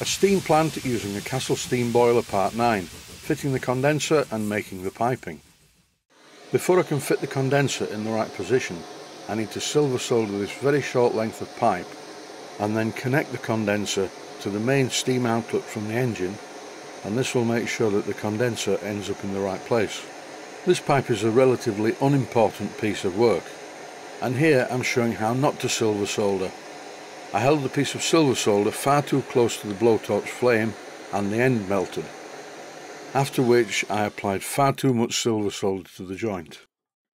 A steam plant using a Castle steam boiler part 9, fitting the condenser and making the piping. Before I can fit the condenser in the right position, I need to silver solder this very short length of pipe and then connect the condenser to the main steam outlet from the engine and this will make sure that the condenser ends up in the right place. This pipe is a relatively unimportant piece of work and here I'm showing how not to silver solder. I held the piece of silver solder far too close to the blowtorch flame and the end melted after which I applied far too much silver solder to the joint.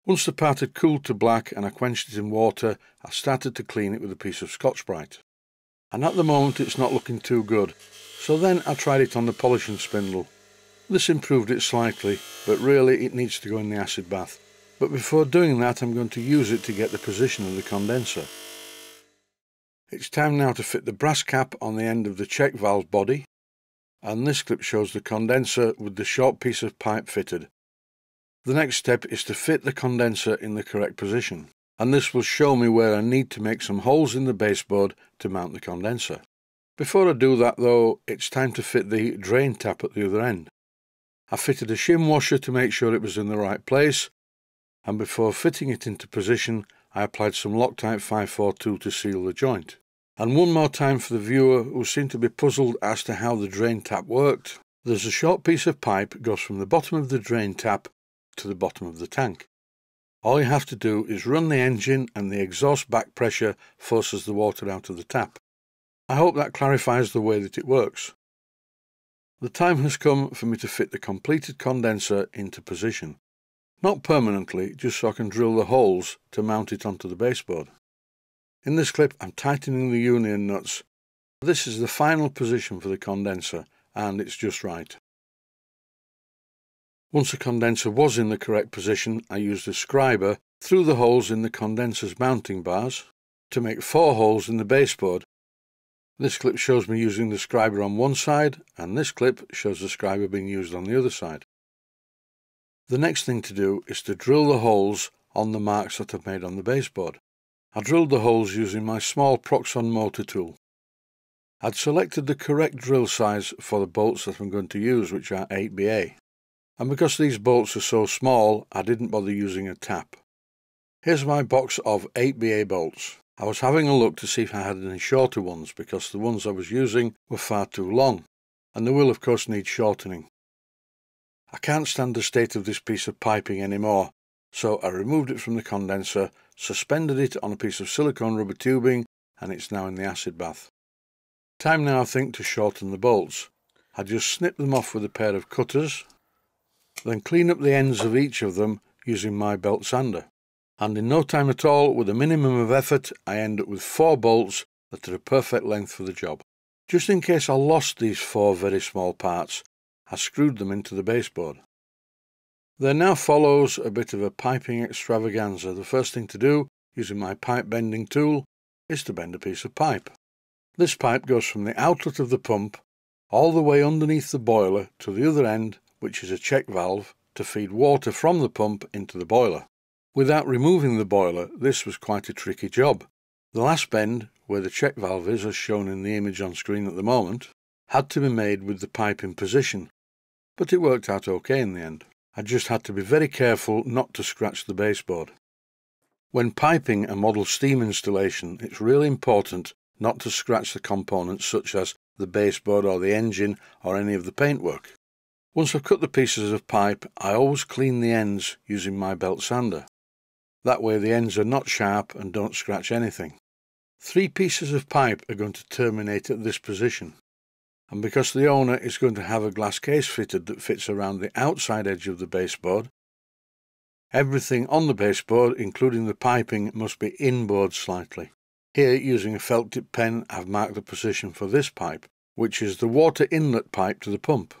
Once the part had cooled to black and I quenched it in water, I started to clean it with a piece of Scotch-Brite. And at the moment it's not looking too good, so then I tried it on the polishing spindle. This improved it slightly, but really it needs to go in the acid bath. But before doing that I'm going to use it to get the position of the condenser. It's time now to fit the brass cap on the end of the check valve body and this clip shows the condenser with the short piece of pipe fitted. The next step is to fit the condenser in the correct position, and this will show me where I need to make some holes in the baseboard to mount the condenser. Before I do that though, it's time to fit the drain tap at the other end. I fitted a shim washer to make sure it was in the right place, and before fitting it into position, I applied some Loctite 542 to seal the joint. And one more time for the viewer who seemed to be puzzled as to how the drain tap worked. There's a short piece of pipe goes from the bottom of the drain tap to the bottom of the tank. All you have to do is run the engine and the exhaust back pressure forces the water out of the tap. I hope that clarifies the way that it works. The time has come for me to fit the completed condenser into position. Not permanently, just so I can drill the holes to mount it onto the baseboard. In this clip I'm tightening the union nuts. This is the final position for the condenser and it's just right. Once the condenser was in the correct position I used a scriber through the holes in the condenser's mounting bars to make four holes in the baseboard. This clip shows me using the scriber on one side and this clip shows the scriber being used on the other side. The next thing to do is to drill the holes on the marks that I've made on the baseboard. I drilled the holes using my small Proxxon motor tool. I'd selected the correct drill size for the bolts that I'm going to use, which are 8BA. And because these bolts are so small, I didn't bother using a tap. Here's my box of 8BA bolts. I was having a look to see if I had any shorter ones because the ones I was using were far too long, and the will of course need shortening. I can't stand the state of this piece of piping anymore, so I removed it from the condenser suspended it on a piece of silicone rubber tubing, and it's now in the acid bath. Time now, I think, to shorten the bolts. I just snip them off with a pair of cutters, then clean up the ends of each of them using my belt sander. And in no time at all, with a minimum of effort, I end up with four bolts that are a perfect length for the job. Just in case I lost these four very small parts, I screwed them into the baseboard. There now follows a bit of a piping extravaganza. The first thing to do, using my pipe bending tool, is to bend a piece of pipe. This pipe goes from the outlet of the pump all the way underneath the boiler to the other end, which is a check valve, to feed water from the pump into the boiler. Without removing the boiler, this was quite a tricky job. The last bend, where the check valve is as shown in the image on screen at the moment, had to be made with the pipe in position, but it worked out okay in the end. I just had to be very careful not to scratch the baseboard. When piping a model steam installation, it's really important not to scratch the components such as the baseboard or the engine or any of the paintwork. Once I've cut the pieces of pipe, I always clean the ends using my belt sander. That way the ends are not sharp and don't scratch anything. Three pieces of pipe are going to terminate at this position and because the owner is going to have a glass case fitted that fits around the outside edge of the baseboard, everything on the baseboard, including the piping, must be inboard slightly. Here, using a felt tip pen, I've marked the position for this pipe, which is the water inlet pipe to the pump.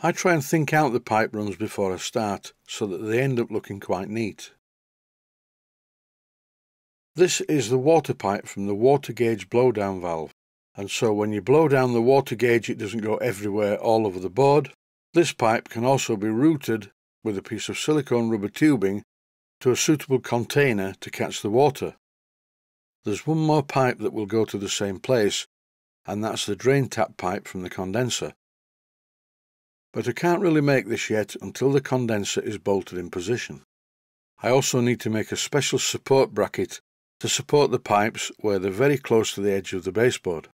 I try and think out the pipe runs before I start, so that they end up looking quite neat. This is the water pipe from the water gauge blowdown valve and so when you blow down the water gauge it doesn't go everywhere all over the board. This pipe can also be routed with a piece of silicone rubber tubing to a suitable container to catch the water. There's one more pipe that will go to the same place, and that's the drain tap pipe from the condenser. But I can't really make this yet until the condenser is bolted in position. I also need to make a special support bracket to support the pipes where they're very close to the edge of the baseboard.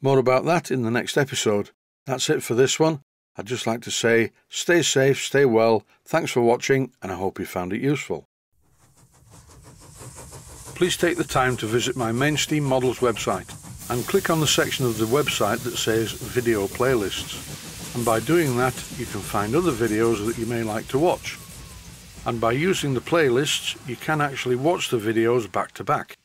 More about that in the next episode. That's it for this one. I'd just like to say stay safe, stay well, thanks for watching, and I hope you found it useful. Please take the time to visit my Mainsteam Models website and click on the section of the website that says Video Playlists. And by doing that, you can find other videos that you may like to watch. And by using the playlists, you can actually watch the videos back to back.